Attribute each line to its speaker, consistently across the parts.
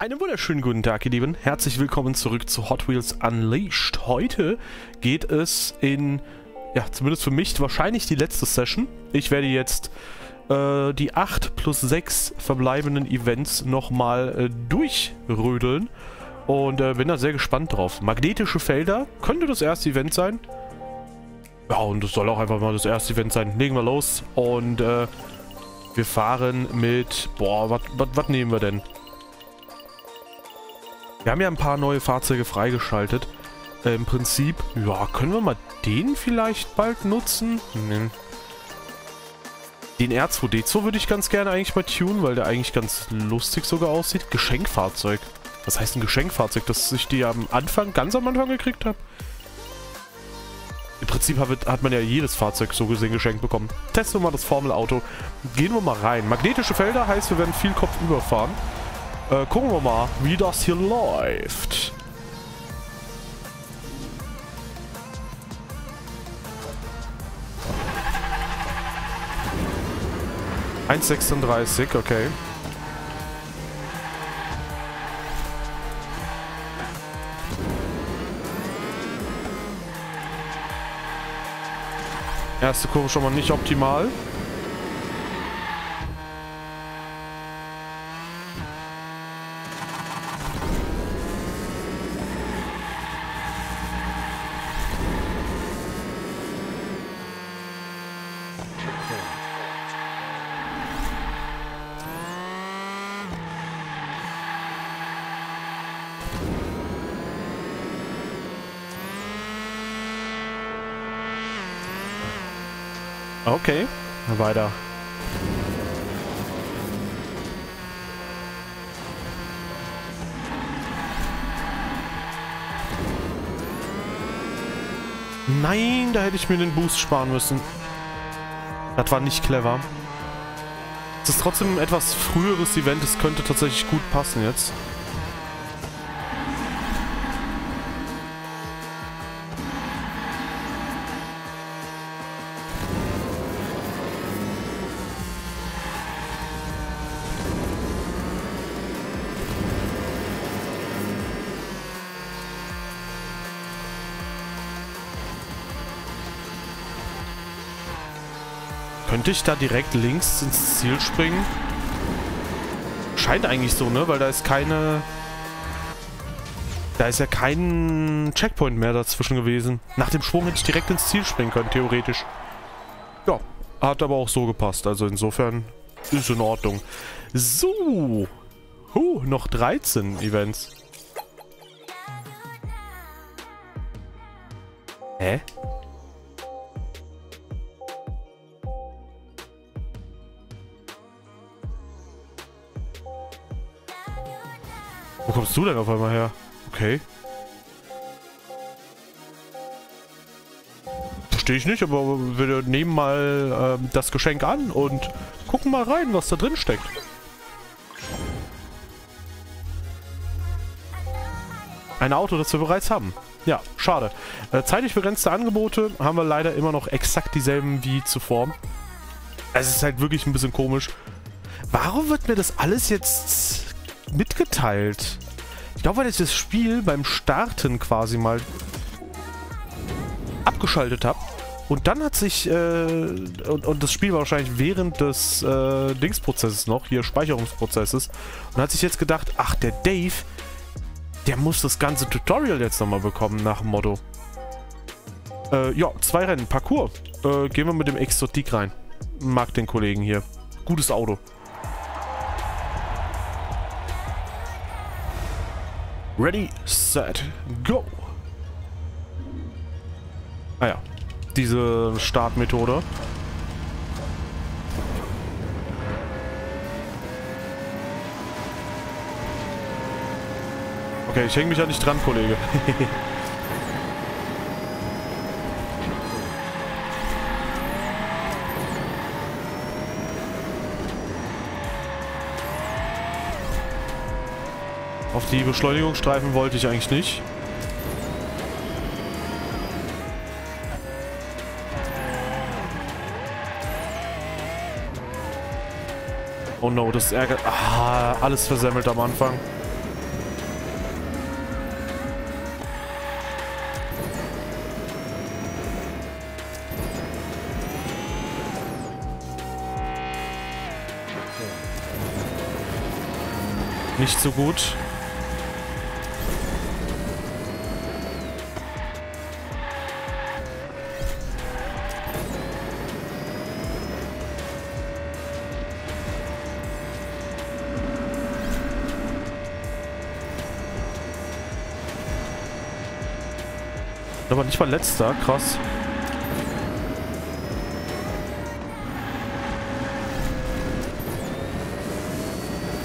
Speaker 1: Einen wunderschönen guten Tag, ihr Lieben. Herzlich willkommen zurück zu Hot Wheels Unleashed. Heute geht es in, ja, zumindest für mich, wahrscheinlich die letzte Session. Ich werde jetzt äh, die 8 plus 6 verbleibenden Events nochmal äh, durchrödeln. Und äh, bin da sehr gespannt drauf. Magnetische Felder könnte das erste Event sein. Ja, und es soll auch einfach mal das erste Event sein. Legen wir los. Und äh, wir fahren mit... Boah, was nehmen wir denn? Wir haben ja ein paar neue Fahrzeuge freigeschaltet. Äh, Im Prinzip, ja, können wir mal den vielleicht bald nutzen? Nee. Den R2D2 würde ich ganz gerne eigentlich mal tunen, weil der eigentlich ganz lustig sogar aussieht. Geschenkfahrzeug. Was heißt ein Geschenkfahrzeug? Dass ich die am Anfang, ganz am Anfang gekriegt habe? Im Prinzip hat, hat man ja jedes Fahrzeug so gesehen geschenkt bekommen. Testen wir mal das Formelauto. Gehen wir mal rein. Magnetische Felder heißt, wir werden viel Kopf überfahren. Äh, gucken wir mal, wie das hier läuft. Eins sechsunddreißig, okay. Erste Kurve schon mal nicht optimal. Okay, weiter. Nein, da hätte ich mir den Boost sparen müssen. Das war nicht clever. Es ist trotzdem ein etwas früheres Event. Es könnte tatsächlich gut passen jetzt. Könnte ich da direkt links ins Ziel springen? Scheint eigentlich so, ne? Weil da ist keine... Da ist ja kein Checkpoint mehr dazwischen gewesen. Nach dem Schwung hätte ich direkt ins Ziel springen können, theoretisch. Ja, hat aber auch so gepasst. Also insofern ist in Ordnung. So. Huh, noch 13 Events. Hä? Wo kommst du denn auf einmal her? Okay. Verstehe ich nicht, aber wir nehmen mal ähm, das Geschenk an und gucken mal rein, was da drin steckt. Ein Auto, das wir bereits haben. Ja, schade. Äh, zeitlich begrenzte Angebote haben wir leider immer noch exakt dieselben wie zuvor. Es ist halt wirklich ein bisschen komisch. Warum wird mir das alles jetzt mitgeteilt. Ich glaube, weil ich das Spiel beim Starten quasi mal abgeschaltet habe. Und dann hat sich, äh, und, und, das Spiel war wahrscheinlich während des äh, Dingsprozesses noch, hier Speicherungsprozesses, und hat sich jetzt gedacht, ach, der Dave, der muss das ganze Tutorial jetzt nochmal bekommen, nach dem Motto. Äh, ja, zwei Rennen, Parcours. Äh, gehen wir mit dem Exotik rein. Mag den Kollegen hier. Gutes Auto. Ready, set, go. Ah ja, diese Startmethode. Okay, ich hänge mich ja nicht dran, Kollege. Auf die Beschleunigungsstreifen wollte ich eigentlich nicht. Oh no, das ärgert... Ah, alles versemmelt am Anfang. Nicht so gut. Aber nicht mal letzter, krass.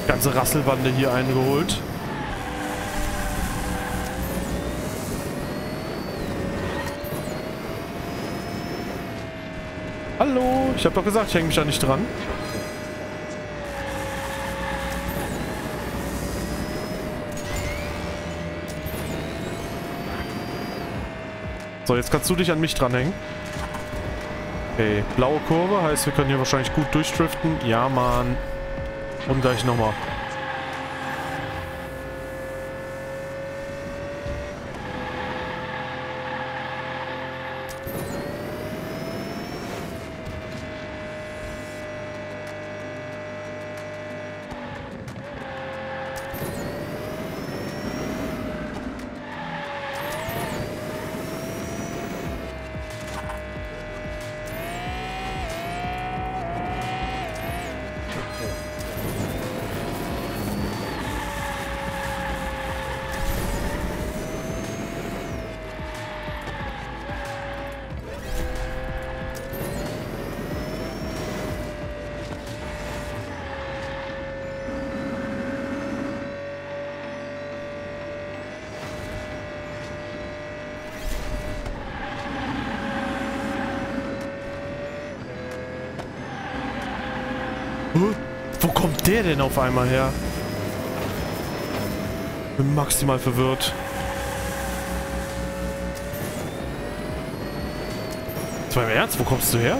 Speaker 1: Ganze Rasselbande hier eingeholt. Hallo, ich habe doch gesagt, ich hänge mich da nicht dran. So, jetzt kannst du dich an mich dranhängen. Okay, blaue Kurve heißt, wir können hier wahrscheinlich gut durchdriften. Ja, Mann. Und gleich nochmal. Wo kommt der denn auf einmal her? Bin maximal verwirrt. Zwei war Ernst, wo kommst du her?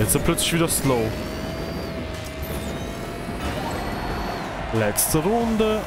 Speaker 1: Jetzt ist plötzlich wieder slow. Letzte Runde.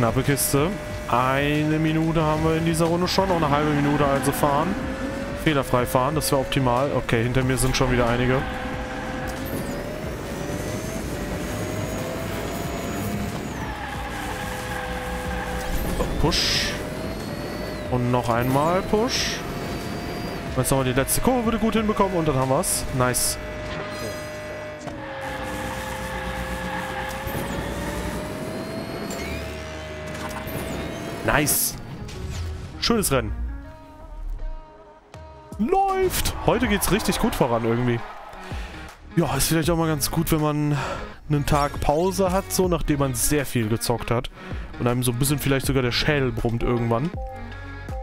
Speaker 1: Knappe Kiste. Eine Minute haben wir in dieser Runde schon. Noch eine halbe Minute also fahren. Fehlerfrei fahren, das wäre optimal. Okay, hinter mir sind schon wieder einige. Push. Und noch einmal Push. Jetzt haben wir die letzte Kurve gut hinbekommen und dann haben wir es. Nice. Nice. Schönes Rennen. Läuft. Heute geht's richtig gut voran irgendwie. Ja, ist vielleicht auch mal ganz gut, wenn man einen Tag Pause hat, so nachdem man sehr viel gezockt hat. Und einem so ein bisschen vielleicht sogar der Schädel brummt irgendwann.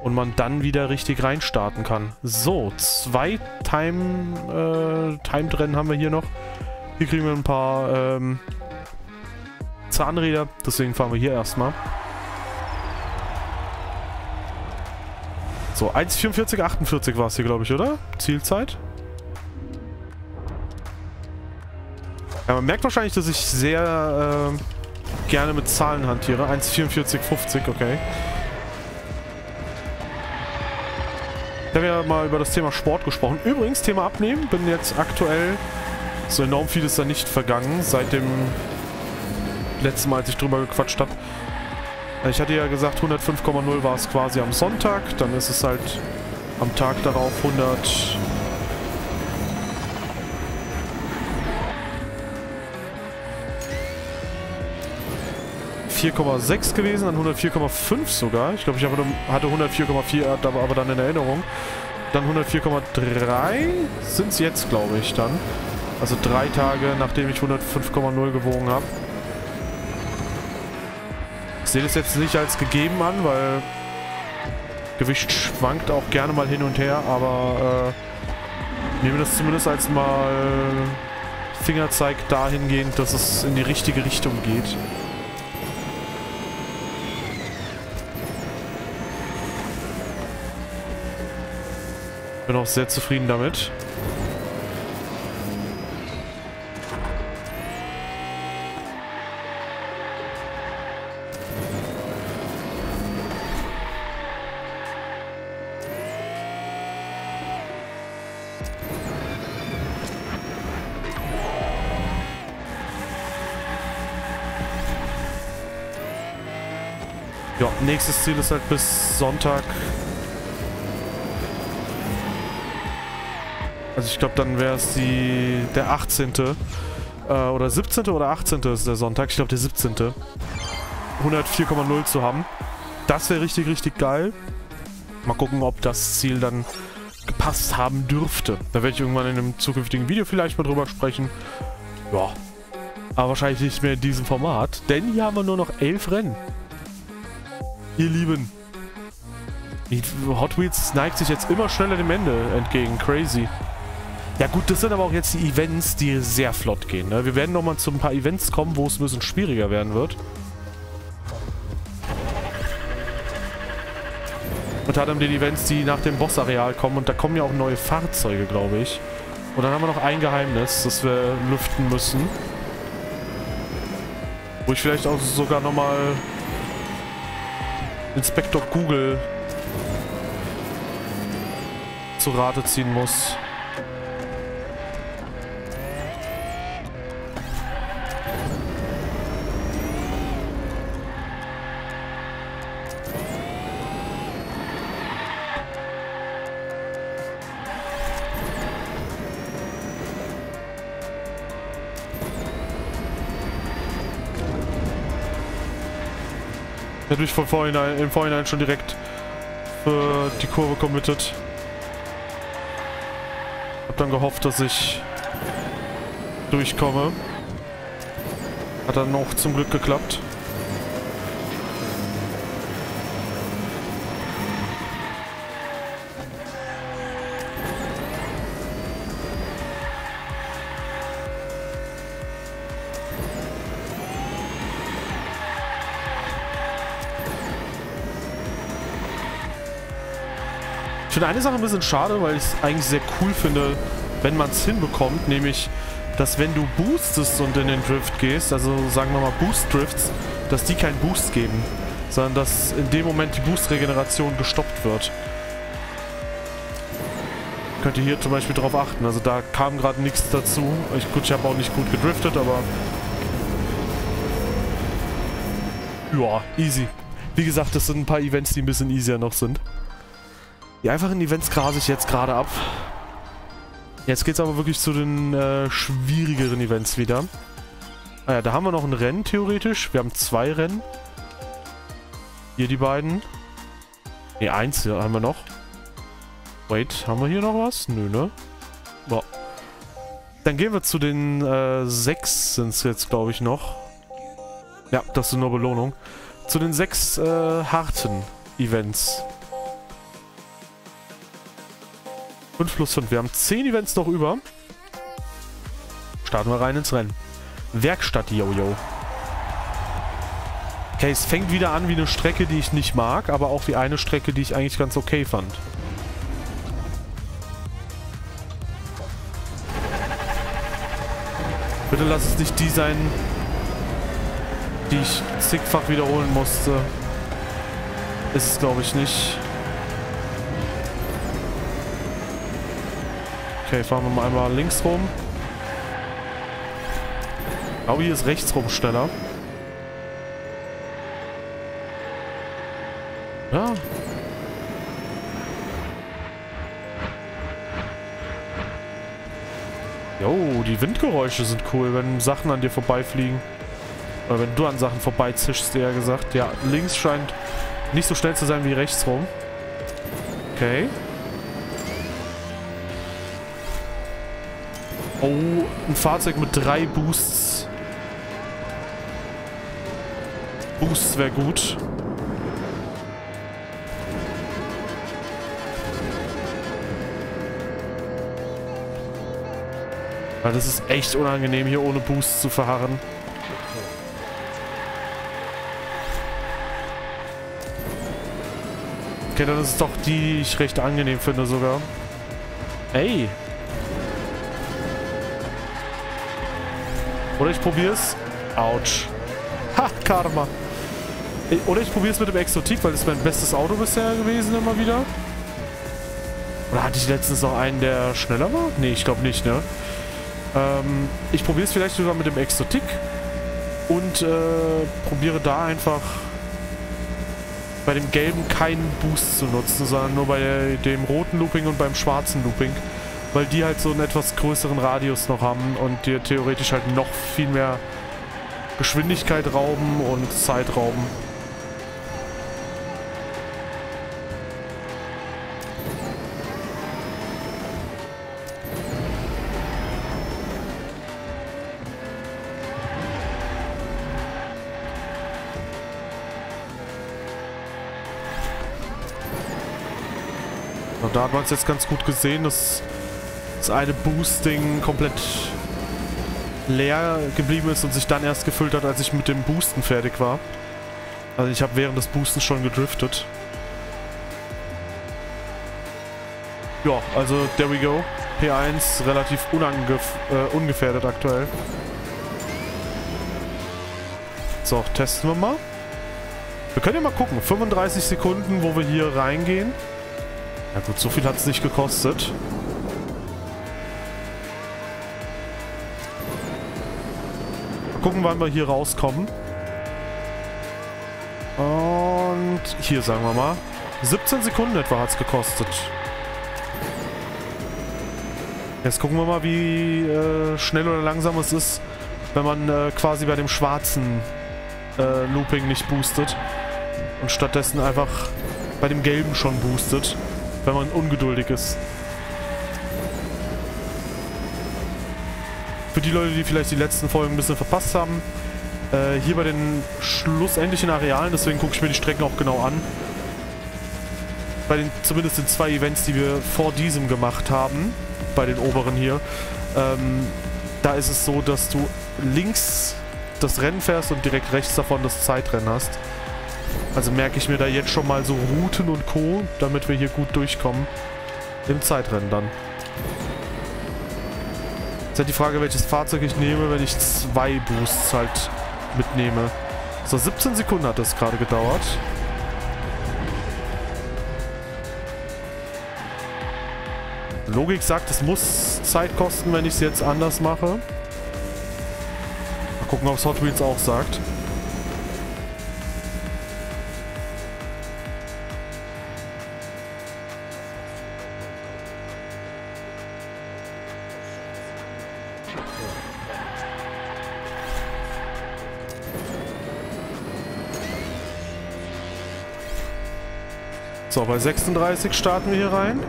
Speaker 1: Und man dann wieder richtig reinstarten kann. So, zwei Time, äh, Timed-Rennen haben wir hier noch. Hier kriegen wir ein paar ähm, Zahnräder, deswegen fahren wir hier erstmal. So, 1,44,48 war es hier, glaube ich, oder? Zielzeit. Ja, man merkt wahrscheinlich, dass ich sehr äh, gerne mit Zahlen hantiere. 1,44,50, okay. Ich habe ja mal über das Thema Sport gesprochen. Übrigens, Thema Abnehmen. Bin jetzt aktuell... So enorm vieles da nicht vergangen, seit dem letzten Mal, als ich drüber gequatscht habe. Ich hatte ja gesagt, 105,0 war es quasi am Sonntag. Dann ist es halt am Tag darauf 100... ...4,6 gewesen, dann 104,5 sogar. Ich glaube, ich hatte 104,4, äh, aber dann in Erinnerung. Dann 104,3 sind es jetzt, glaube ich, dann. Also drei Tage, nachdem ich 105,0 gewogen habe. Ich sehe das jetzt nicht als gegeben an, weil Gewicht schwankt auch gerne mal hin und her, aber äh, nehme das zumindest als mal Fingerzeig dahingehend, dass es in die richtige Richtung geht. Bin auch sehr zufrieden damit. Nächstes Ziel ist halt bis Sonntag. Also ich glaube, dann wäre es die der 18. Äh, oder 17. oder 18. ist der Sonntag. Ich glaube, der 17. 104,0 zu haben. Das wäre richtig, richtig geil. Mal gucken, ob das Ziel dann gepasst haben dürfte. Da werde ich irgendwann in einem zukünftigen Video vielleicht mal drüber sprechen. Ja. Aber wahrscheinlich nicht mehr in diesem Format. Denn hier haben wir nur noch elf Rennen. Ihr Lieben. Hot Wheels neigt sich jetzt immer schneller dem Ende entgegen. Crazy. Ja gut, das sind aber auch jetzt die Events, die sehr flott gehen. Ne? Wir werden nochmal zu ein paar Events kommen, wo es ein bisschen schwieriger werden wird. Unter anderem den Events, die nach dem Bossareal kommen. Und da kommen ja auch neue Fahrzeuge, glaube ich. Und dann haben wir noch ein Geheimnis, das wir lüften müssen. Wo ich vielleicht auch sogar nochmal Inspektor Google zu Rate ziehen muss. Mich von vorhinein, im Vorhinein schon direkt für die Kurve committed. Hab dann gehofft, dass ich durchkomme. Hat dann auch zum Glück geklappt. Finde eine Sache ein bisschen schade, weil ich es eigentlich sehr cool finde, wenn man es hinbekommt, nämlich, dass wenn du boostest und in den Drift gehst, also sagen wir mal Boost-Drifts, dass die keinen Boost geben, sondern dass in dem Moment die Boost-Regeneration gestoppt wird. Könnt ihr hier zum Beispiel drauf achten, also da kam gerade nichts dazu. Ich, gut, ich habe auch nicht gut gedriftet, aber... Ja, easy. Wie gesagt, das sind ein paar Events, die ein bisschen easier noch sind. Die einfachen Events grase ich jetzt gerade ab. Jetzt geht es aber wirklich zu den äh, schwierigeren Events wieder. Ah ja, da haben wir noch ein Rennen theoretisch. Wir haben zwei Rennen. Hier die beiden. Ne, eins hier haben wir noch. Wait, haben wir hier noch was? Nö, ne? Boah. Dann gehen wir zu den äh, sechs sind es jetzt, glaube ich, noch. Ja, das sind nur Belohnung. Zu den sechs äh, harten Events. 5 plus 5. Wir haben 10 Events noch über. Starten wir rein ins Rennen. Werkstatt Jojo. Okay, es fängt wieder an wie eine Strecke, die ich nicht mag, aber auch wie eine Strecke, die ich eigentlich ganz okay fand. Bitte lass es nicht die sein, die ich zigfach wiederholen musste. Ist es, glaube ich, nicht. Okay, fahren wir mal einmal links rum. Oh, hier ist rechts rum schneller. Ja. Jo, die Windgeräusche sind cool, wenn Sachen an dir vorbeifliegen. Oder wenn du an Sachen vorbeizischst, eher gesagt. Ja, links scheint nicht so schnell zu sein wie rechts rum. Okay. Oh, ein Fahrzeug mit drei Boosts. Boosts wäre gut. Weil das ist echt unangenehm, hier ohne Boost zu verharren. Okay, dann ist es doch die, die ich recht angenehm finde sogar. Ey. Oder ich probier's. Autsch. Ha, Karma. Oder ich probier's mit dem Exotik, weil das ist mein bestes Auto bisher gewesen immer wieder. Oder hatte ich letztens noch einen, der schneller war? Nee, ich glaube nicht, ne? Ähm, ich probiere es vielleicht sogar mit dem Exotik und äh, probiere da einfach bei dem gelben keinen Boost zu nutzen, sondern nur bei dem roten Looping und beim schwarzen Looping. Weil die halt so einen etwas größeren Radius noch haben und dir theoretisch halt noch viel mehr Geschwindigkeit rauben und Zeit rauben. Da hat man es jetzt ganz gut gesehen, dass das eine Boosting komplett leer geblieben ist und sich dann erst gefüllt hat, als ich mit dem Boosten fertig war. Also ich habe während des Boostens schon gedriftet. Ja, also there we go. P1 relativ äh, ungefährdet aktuell. So, testen wir mal. Wir können ja mal gucken. 35 Sekunden, wo wir hier reingehen. Ja gut, so viel hat es nicht gekostet. Gucken, wann wir hier rauskommen. Und hier sagen wir mal. 17 Sekunden etwa hat es gekostet. Jetzt gucken wir mal, wie äh, schnell oder langsam es ist, wenn man äh, quasi bei dem schwarzen äh, Looping nicht boostet. Und stattdessen einfach bei dem gelben schon boostet wenn man ungeduldig ist. Für die Leute, die vielleicht die letzten Folgen ein bisschen verpasst haben, äh, hier bei den schlussendlichen Arealen, deswegen gucke ich mir die Strecken auch genau an. Bei den, zumindest den zwei Events, die wir vor diesem gemacht haben, bei den oberen hier, ähm, da ist es so, dass du links das Rennen fährst und direkt rechts davon das Zeitrennen hast. Also merke ich mir da jetzt schon mal so Routen und Co., damit wir hier gut durchkommen. Im Zeitrennen dann. Jetzt halt die Frage, welches Fahrzeug ich nehme, wenn ich zwei Boosts halt mitnehme. So, 17 Sekunden hat das gerade gedauert. Logik sagt, es muss Zeit kosten, wenn ich es jetzt anders mache. Mal gucken, ob es Hot Wheels auch sagt. So, bei 36 starten wir hier rein.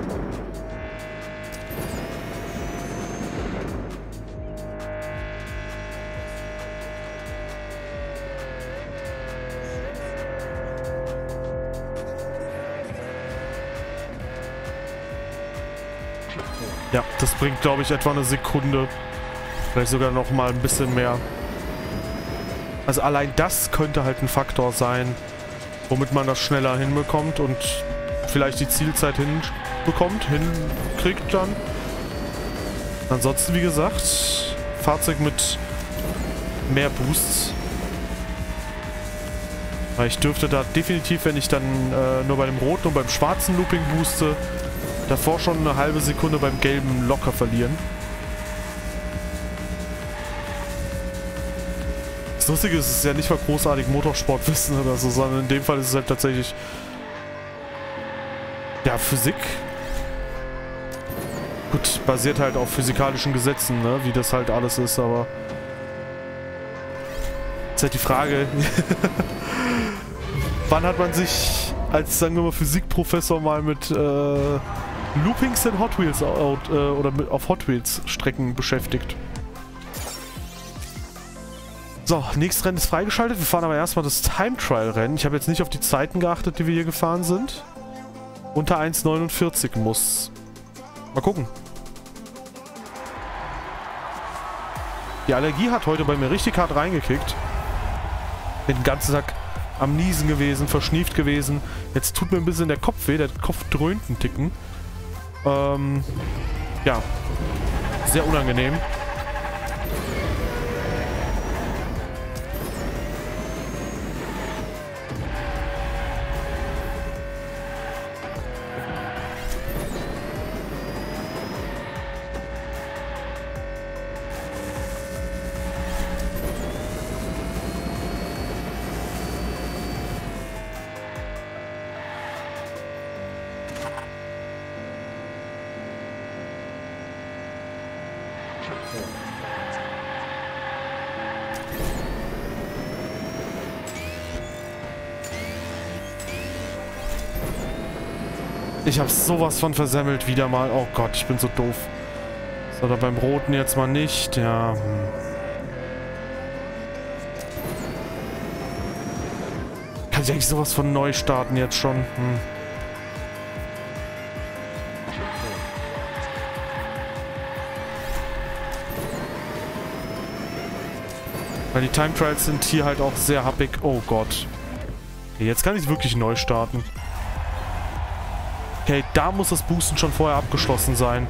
Speaker 1: Ja, das bringt, glaube ich, etwa eine Sekunde. Vielleicht sogar noch mal ein bisschen mehr. Also allein das könnte halt ein Faktor sein, womit man das schneller hinbekommt und vielleicht die Zielzeit hinbekommt, hinkriegt dann. Ansonsten, wie gesagt, Fahrzeug mit mehr Boosts. Weil ich dürfte da definitiv, wenn ich dann äh, nur bei dem roten und beim schwarzen Looping booste, davor schon eine halbe Sekunde beim gelben locker verlieren. Das Lustige ist, es ist ja nicht mal großartig Motorsportwissen oder so, sondern in dem Fall ist es halt tatsächlich Physik. Gut, basiert halt auf physikalischen Gesetzen, ne? Wie das halt alles ist, aber... Ist halt die Frage, wann hat man sich als, sagen wir mal, Physikprofessor mal mit äh, Loopings in Hot Wheels out, äh, oder mit, auf Hot Wheels Strecken beschäftigt? So, nächstes Rennen ist freigeschaltet. Wir fahren aber erstmal das Time Trial Rennen. Ich habe jetzt nicht auf die Zeiten geachtet, die wir hier gefahren sind. Unter 1,49 muss. Mal gucken. Die Allergie hat heute bei mir richtig hart reingekickt. Bin den ganzen Tag am Niesen gewesen, verschnieft gewesen. Jetzt tut mir ein bisschen der Kopf weh. Der Kopf dröhnt einen Ticken. Ähm, ja. Sehr unangenehm. Ich habe sowas von versemmelt wieder mal. Oh Gott, ich bin so doof. So, da beim Roten jetzt mal nicht. Ja. Hm. Kann ich eigentlich sowas von neu starten jetzt schon? Hm. Weil die Time Trials sind hier halt auch sehr happig. Oh Gott. Jetzt kann ich wirklich neu starten. Okay, da muss das Boosten schon vorher abgeschlossen sein.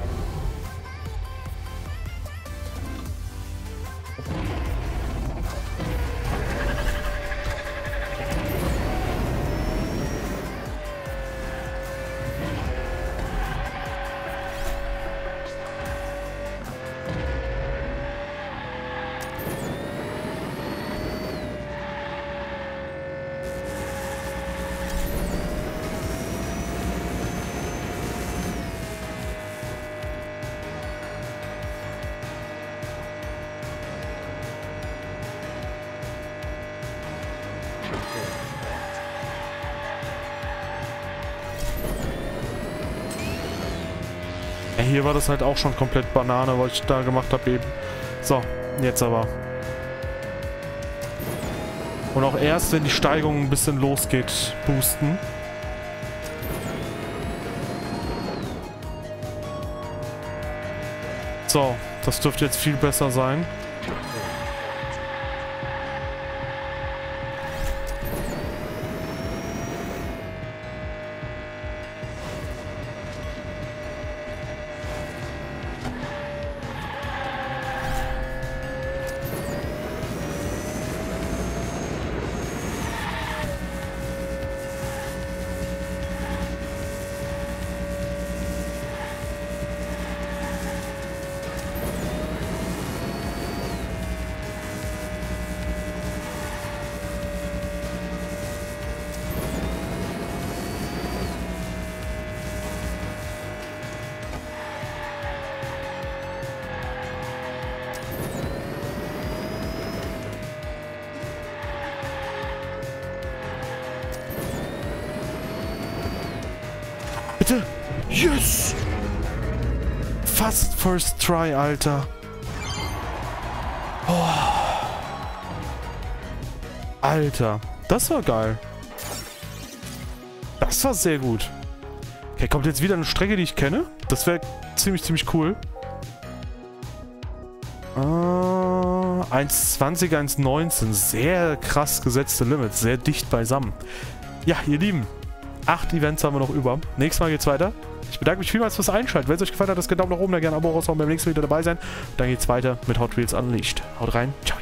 Speaker 1: Hier war das halt auch schon komplett Banane, was ich da gemacht habe eben. So, jetzt aber. Und auch erst, wenn die Steigung ein bisschen losgeht, boosten. So, das dürfte jetzt viel besser sein. Yes! Fast First Try, Alter. Oh. Alter, das war geil. Das war sehr gut. Okay, kommt jetzt wieder eine Strecke, die ich kenne. Das wäre ziemlich, ziemlich cool. Äh, 1,20, 1,19. Sehr krass gesetzte Limits. Sehr dicht beisammen. Ja, ihr Lieben. Acht Events haben wir noch über. Nächstes Mal geht's weiter. Ich bedanke mich vielmals fürs Einschalten. Wenn es euch gefallen hat, einen Daumen nach oben, da gerne ein Abo raushauen, beim nächsten wieder dabei sein. Dann geht's weiter mit Hot Wheels Unleashed. Haut rein. Ciao.